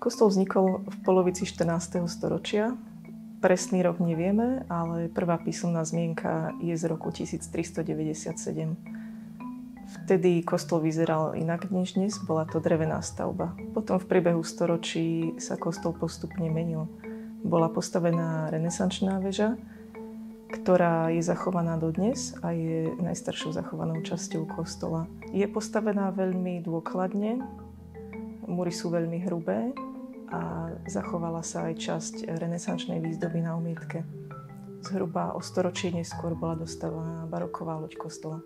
Kostol vznikol v polovici 14. storočia. Presný rok nevieme, ale prvá písomná zmienka je z roku 1397. Vtedy kostol vyzeral inak než dnes, bola to drevená stavba. Potom v priebehu storočí sa kostol postupne menil. Bola postavená renesančná väža, ktorá je zachovaná dodnes a je najstaršou zachovanou časťou kostola. Je postavená veľmi dôkladne, múry sú veľmi hrubé a zachovala sa aj časť renesančnej výzdoby na omietke. Zhruba o storočie neskôr bola dostávaná baroková loď kostola.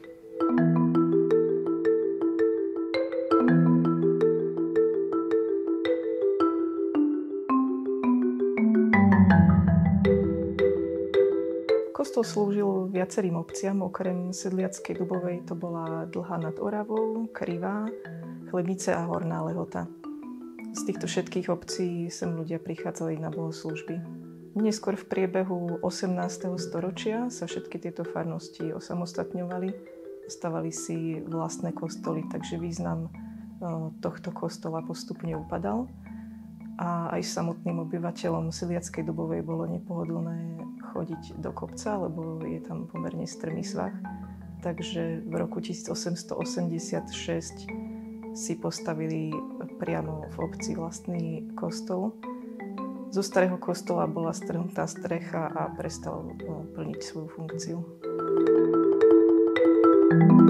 Kostol slúžil viacerým obciam, okrem Sedliackej Dubovej to bola Dlhá nad Oravou, Krivá, Chlebnice a Horná Lehota. Z týchto všetkých obcí sem ľudia prichádzali na bohoslužby. Neskôr v priebehu 18. storočia sa všetky tieto farnosti osamostatňovali, stavali si vlastné kostoly, takže význam tohto kostola postupne upadal a aj samotným obyvateľom Siliackej Dubovej bolo nepohodlné chodiť do kopca, lebo je tam pomerne strmý svah. Takže v roku 1886 si postavili priamo v obci vlastný kostol. Zo starého kostola bola strhnutá strecha a prestal plniť svoju funkciu. S obnovou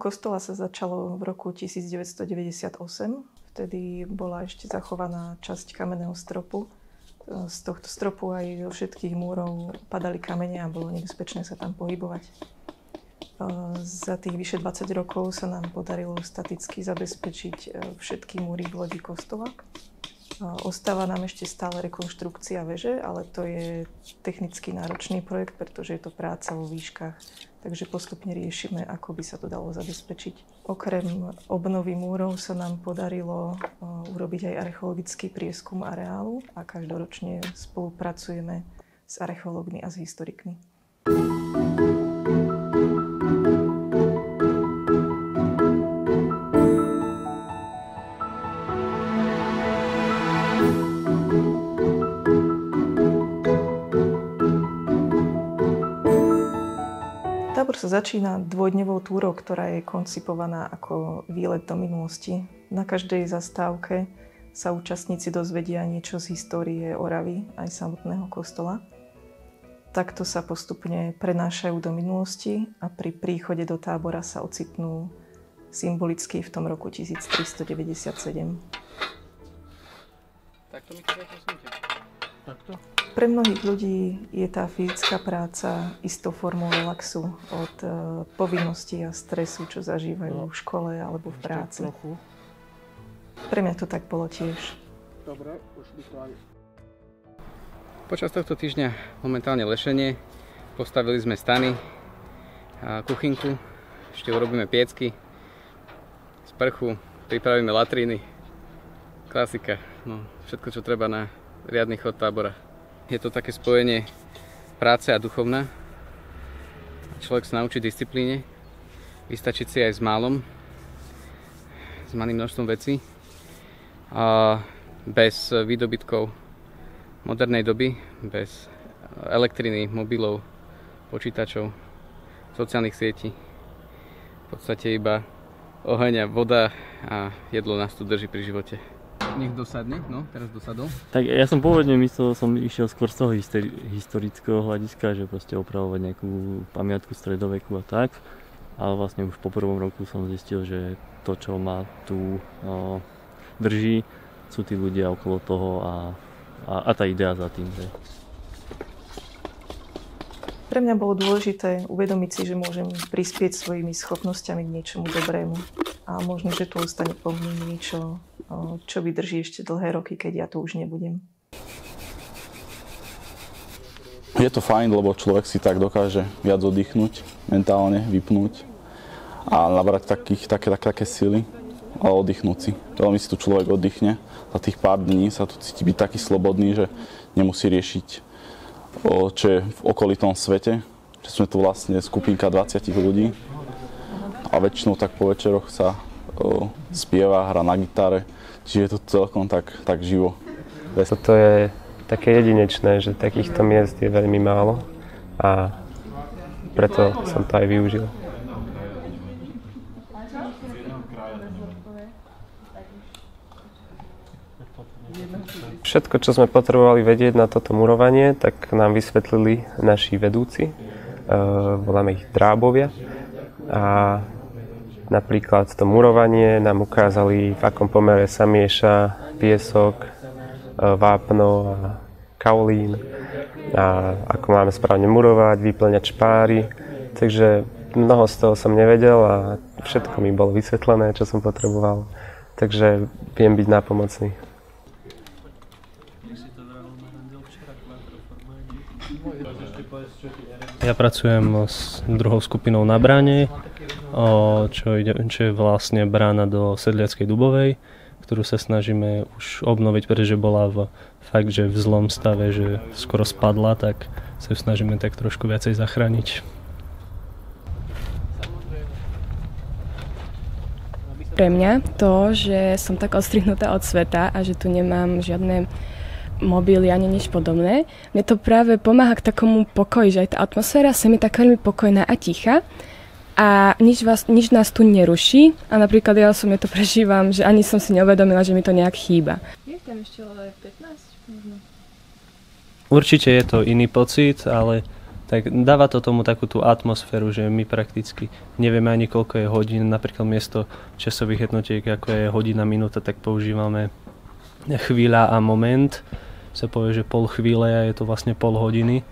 kostola sa začalo v roku 1998. Vtedy bola ešte zachovaná časť kamenného stropu. Z tohto stropu aj zo všetkých múrov padali kamene a bolo nebezpečné sa tam pohybovať. Za tých vyše 20 rokov sa nám podarilo staticky zabezpečiť e, všetky múry v lodi kostola. Ostáva nám ešte stále rekonštrukcia veže, ale to je technicky náročný projekt, pretože je to práca vo výškach takže postupne riešime, ako by sa to dalo zabezpečiť. Okrem obnovy múrov sa nám podarilo urobiť aj archeologický prieskum areálu a každoročne spolupracujeme s archeológmi a s historikmi. Tábor sa začína dvojdňovou túrou, ktorá je koncipovaná ako výlet do minulosti. Na každej zastávke sa účastníci dozvedia niečo z histórie Oravy aj samotného kostola. Takto sa postupne prenášajú do minulosti a pri príchode do tábora sa ocitnú symbolicky v tom roku 1397. Takto mi to Takto? Pre mnohých ľudí je tá fyzická práca istou formou relaxu od uh, povinností a stresu, čo zažívajú no. v škole alebo v práci. Trochu. Pre mňa to tak bolo tiež. Dobre, už Počas tohto týždňa momentálne lešenie. Postavili sme stany a kuchynku. Ešte urobíme piecky, sprchu, pripravíme latríny. Klasika. No, všetko, čo treba na riadny chod tábora. Je to také spojenie práce a duchovná. Človek sa naučí disciplíne, vystačiť si aj s málom, s malým množstvom vecí. A bez výdobytkov modernej doby, bez elektriny, mobilov, počítačov, sociálnych sietí. V podstate iba oheň a voda a jedlo nás tu drží pri živote. Nech dosadne, no, teraz dosadol. Tak ja som pôvodne myslel, som išiel skôr z toho historického hľadiska, že proste opravovať nejakú pamiatku stredoveku a tak. Ale vlastne už po prvom roku som zistil, že to, čo ma tu no, drží, sú tí ľudia okolo toho a, a, a tá idea za tým. Že... Pre mňa bolo dôležité uvedomiť si, že môžem prispieť svojimi schopnosťami k niečomu dobrému. A možno, že tu ostane po mne niečo, čo vydrží ešte dlhé roky, keď ja tu už nebudem. Je to fajn, lebo človek si tak dokáže viac oddychnúť, mentálne vypnúť a nabrať takých, také, také, také sily a oddychnúť si. Veľmi si tu človek oddychne. Za tých pár dní sa tu cíti byť taký slobodný, že nemusí riešiť, čo je v okolitom svete. Že sme tu vlastne skupinka 20 ľudí a väčšinou tak po večeroch sa spieva, hra na gitare, čiže je to celkom tak, tak živo. Toto je také jedinečné, že takýchto miest je veľmi málo a preto som to aj využil. Všetko, čo sme potrebovali vedieť na toto murovanie, tak nám vysvetlili naši vedúci. Uh, voláme ich drábovia. A napríklad to murovanie nám ukázali, v akom pomere sa mieša piesok, uh, vápno a kaolín a ako máme správne murovať, vyplňať špáry. Takže mnoho z toho som nevedel a všetko mi bolo vysvetlené, čo som potreboval. Takže viem byť nápomocný. Ja pracujem s druhou skupinou na bráne, čo, ide, čo je vlastne brána do Sedliackej Dubovej, ktorú sa snažíme už obnoviť, pretože bola v fakt, že v zlom stave, že skoro spadla, tak sa ju snažíme tak trošku viacej zachrániť. Pre mňa to, že som tak odstrihnutá od sveta a že tu nemám žiadne mobily ani nič podobné. Mne to práve pomáha k takomu pokoji, že aj tá atmosféra sa mi tak veľmi pokojná a ticha a nič, vás, nič nás tu neruší a napríklad ja som to prežívam, že ani som si neuvedomila, že mi to nejak chýba. Je tam ešte ale 15 možno. Určite je to iný pocit, ale tak dáva to tomu takú tú atmosféru, že my prakticky nevieme ani koľko je hodín, napríklad miesto časových jednotiek, ako je hodina, minúta, tak používame chvíľa a moment sa povie, že pol chvíle a je to vlastne pol hodiny